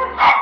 Oh!